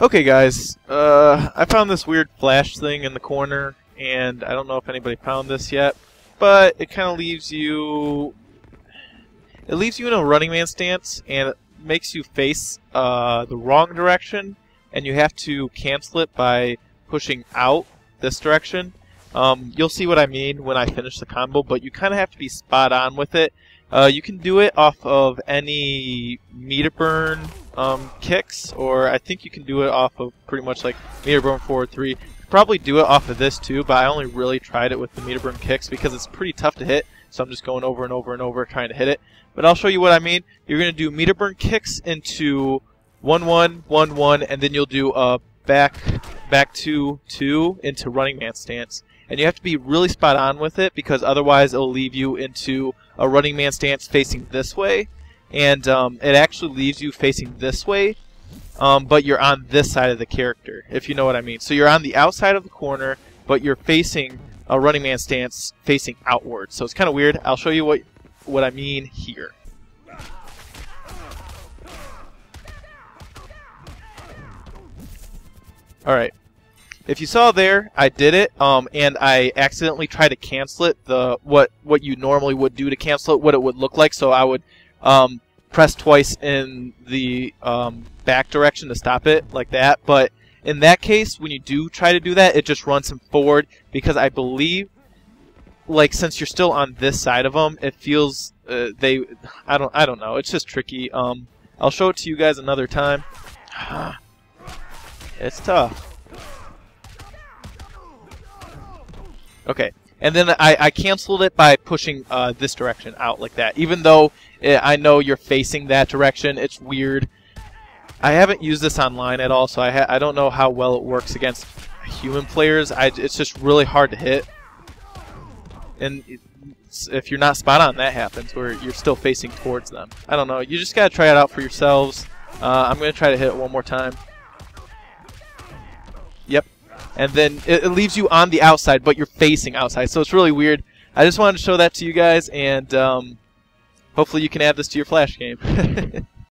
Okay, guys. Uh, I found this weird flash thing in the corner, and I don't know if anybody found this yet, but it kind of leaves you. It leaves you in a running man stance, and it makes you face uh, the wrong direction, and you have to cancel it by pushing out this direction. Um, you'll see what I mean when I finish the combo, but you kind of have to be spot on with it. Uh, you can do it off of any meter burn um, kicks, or I think you can do it off of pretty much like meter burn forward three. Probably do it off of this too, but I only really tried it with the meter burn kicks because it's pretty tough to hit. So I'm just going over and over and over trying to hit it. But I'll show you what I mean. You're going to do meter burn kicks into one one one one, and then you'll do a back back two two into running man stance. And you have to be really spot on with it because otherwise it'll leave you into a running man stance facing this way, and um, it actually leaves you facing this way, um, but you're on this side of the character, if you know what I mean. So you're on the outside of the corner, but you're facing a running man stance facing outward. So it's kind of weird. I'll show you what what I mean here. All right. If you saw there, I did it, um, and I accidentally tried to cancel it. The what what you normally would do to cancel it, what it would look like. So I would um, press twice in the um, back direction to stop it, like that. But in that case, when you do try to do that, it just runs him forward because I believe, like since you're still on this side of them, it feels uh, they. I don't. I don't know. It's just tricky. Um, I'll show it to you guys another time. it's tough. Okay, and then I, I canceled it by pushing uh, this direction out like that. Even though it, I know you're facing that direction, it's weird. I haven't used this online at all, so I, I don't know how well it works against human players. I, it's just really hard to hit. And if you're not spot on, that happens, where you're still facing towards them. I don't know. You just got to try it out for yourselves. Uh, I'm going to try to hit it one more time. And then it, it, leaves you on the outside, but you're facing outside. So it's really weird. I just wanted to show that to you guys, and um, hopefully you can add this to your Flash game.